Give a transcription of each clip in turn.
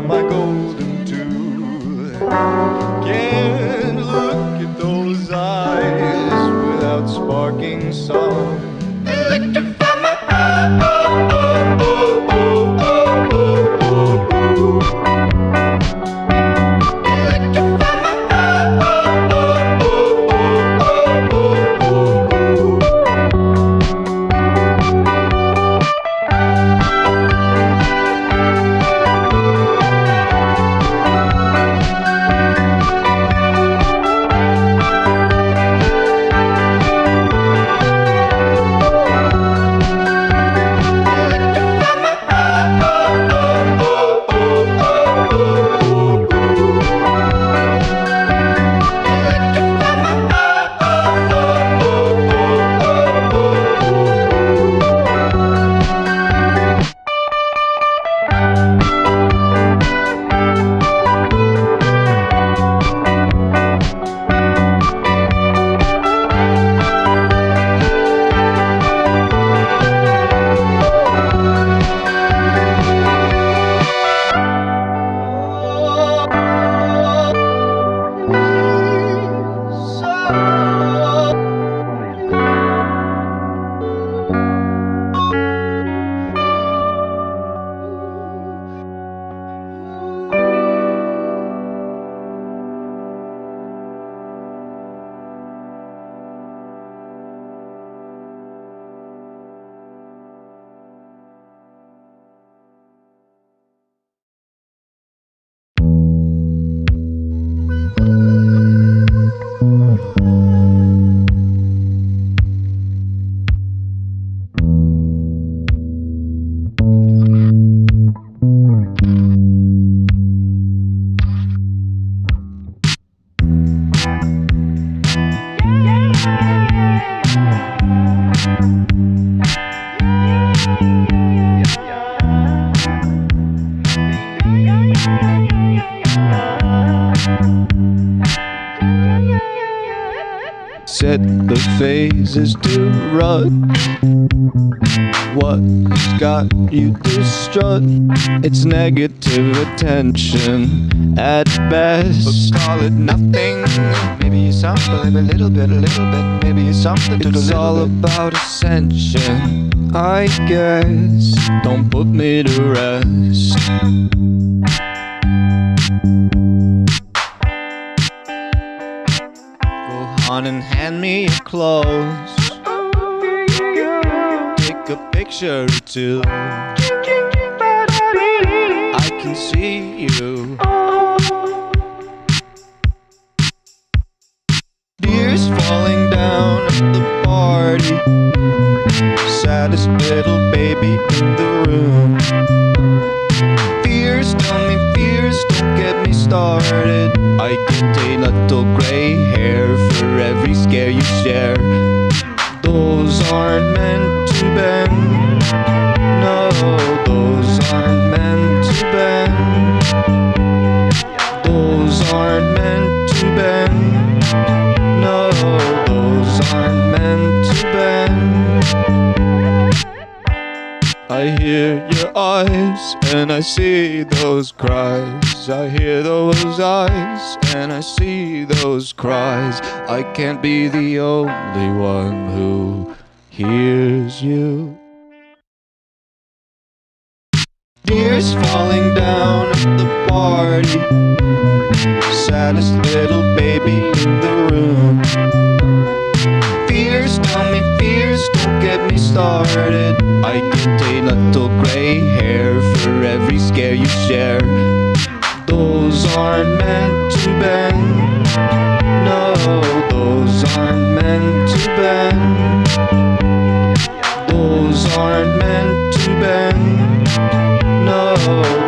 by my golden tooth. Can't look at those eyes without sparking song. Phases to run. What's got you distraught? It's negative attention at best. But call it nothing. Maybe you something, a little bit, a little bit. Maybe something. It's all about ascension, I guess. Don't put me to rest. And hand me your clothes. Take a picture or two. I can see you. Little gray hair for every scare you share. Those aren't meant to bend. No, those aren't meant to bend. Those aren't meant to bend. I hear your eyes and I see those cries. I hear those eyes and I see those cries. I can't be the only one who hears you. Tears falling down at the party. Saddest little baby in the room. Get me started. I a little gray hair for every scare you share. Those aren't meant to bend. No, those aren't meant to bend. Those aren't meant to bend. No,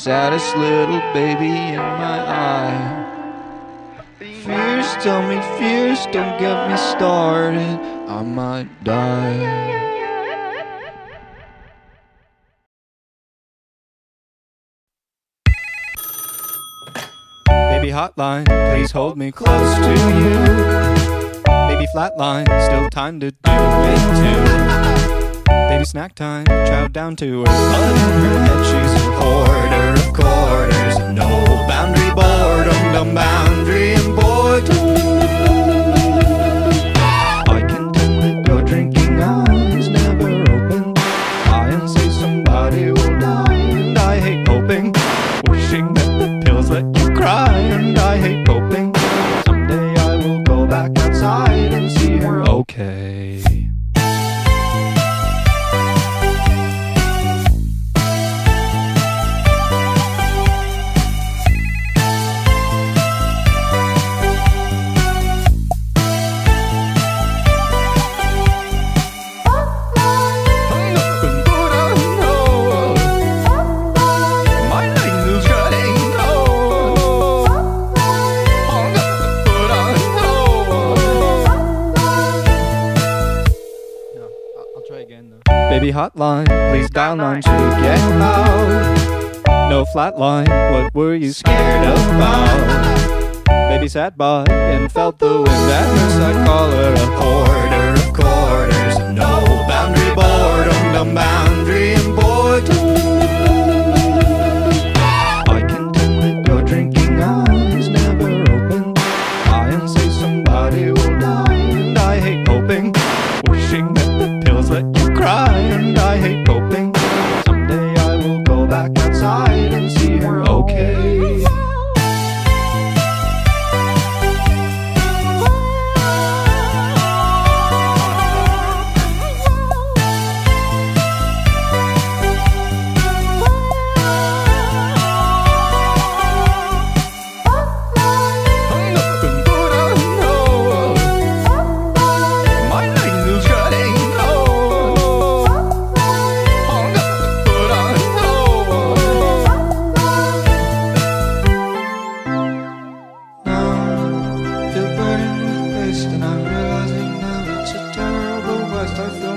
saddest little baby in my eye. Fears tell me fears, don't get me started, I might die. Baby hotline, please hold me close to you. Baby flatline, still time to do it too. Baby snack time, chow down to her. Mother, she's quarter of quarters, no boundary boredom, dumb bound. flat line. What were you scared about? Baby sat by and felt the wind at her side, her a whore. and I'm realizing now it's a terrible waste. I feel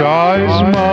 size my